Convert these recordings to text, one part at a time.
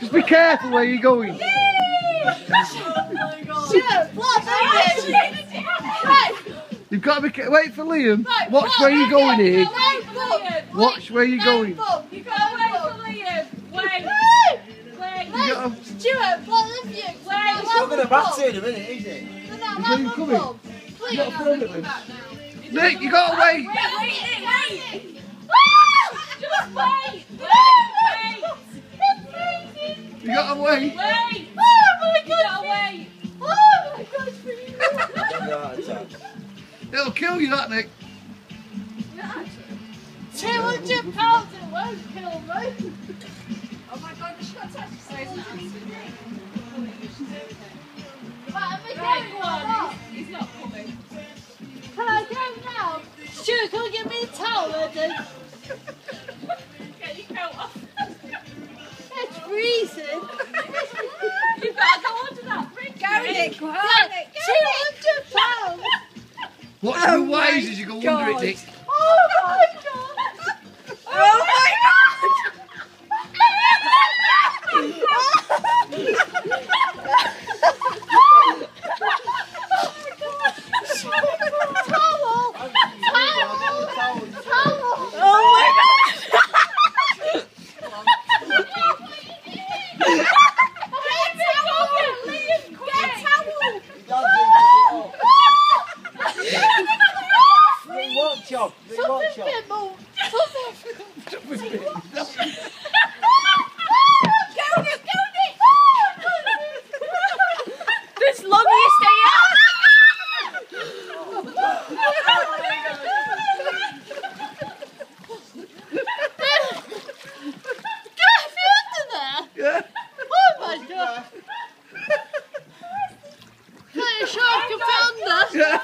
Just be careful where you're going. You've got to be ca- wait for Liam. Watch where you're going here. Watch where you're going. You go away for Liam. Wait. Wait. You got to, Stuart, what have you? Wait. Not gonna in a minute, is it? Is he coming? Please. you got to film. Nick, you got to wait. Wait, wait, wait. Just wait. Wait, wait. You got to wait. Wait. Oh my You gotta wait. Oh my god. Heart attack. It'll kill you, that Nick. Two hundred pounds. It won't kill me. Oh my god, she got touched. So it's not. Right, am I Right, going go or He's, he's not coming. Can I go now? Stuart, can you give me a towel? and It's freezing. You've got to go under that bridge. Go, Nick. Go, Nick. Two hundred pounds. Watch the oh ways as you go under it, Nick. Oh my god. Oh my Towel. Towel. Towel. Oh my Rewatch job. Rewatch job. This long you stay out. Yeah. Oh my god. Hey, shark can film this. Yeah.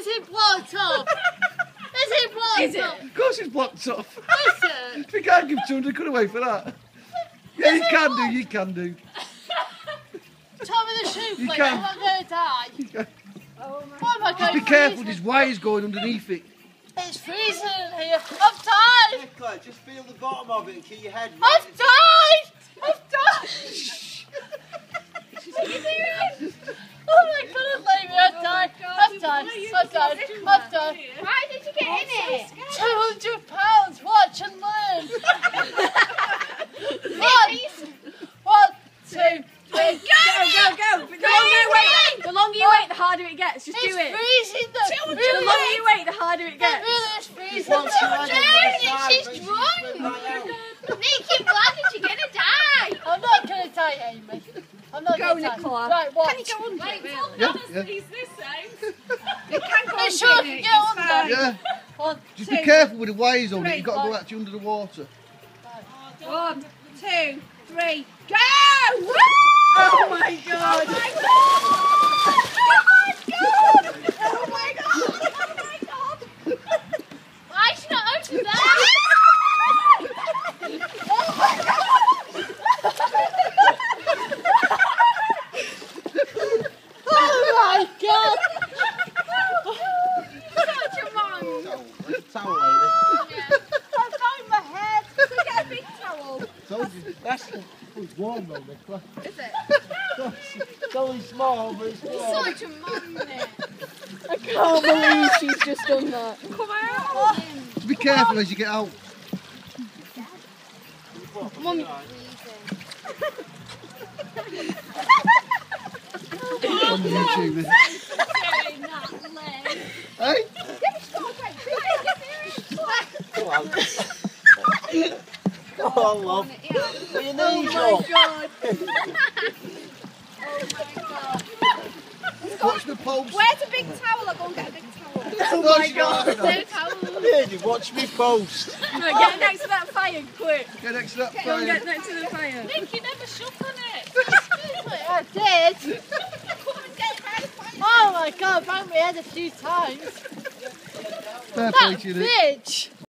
Is it blocked off? Is it blocked Is it? off? Of course it's blocked off. Is it? We can't give 200 quid away for that. Yeah, you can do, you can do. Tell me the shoe, You please. can. I'm not going to die. You can. Oh my god. Just be careful, there's wires going underneath it. It's freezing in here. I'm tired. Nicola, just feel the bottom of it and keep your head I've right. died. I've died. oh my god, baby, I've died. I've died. I've died. I've died. Why did you get in it? Two hundred pounds. Watch and learn. One, one, two, three. Go, go, go. The longer you wait, the longer you wait, the harder it gets. Just It's do it. freezing. The, The longer you wait, the harder it it gets. really is freezing. Once you land on the other side, she's make sure you drunk. swim right out. Nick, you're. You're gonna die. I'm not gonna die, Amy. I'm not Go, gonna die. Nicola. Right, watch. Can you go under it, really? Yeah, yeah. He's this side. Make sure you get under. Yeah. One, Just two, be careful with the wires on it. three, You've got to go five. actually under the water. One, two, three, go! Oh my god! Oh my god! Oh my god! Why is she not open that? oh my god! Such a mom! Towel, towel, I found my head. We Get a big towel. Told you. That's it's warm though, Nicola. Is it? It's only small, but it's warm. Such a Nick. I can't believe she's just done that. Come out. Just be careful as you get out. Mummy. On YouTube. Doing that leg. Hey? Come on. Come on, love. Put your knees up. Watch the post. Where's a big towel? I'll go and get a big towel. Oh my god. No towel. Lady, watch me post. Right, get next to that fire, quick. Get next to that Go and fire. get next to the fire. Nick, you never shook on it. I did. Oh my god, I banged my head a few times. Fair That to you, Nick. bitch.